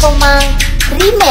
Komang rime.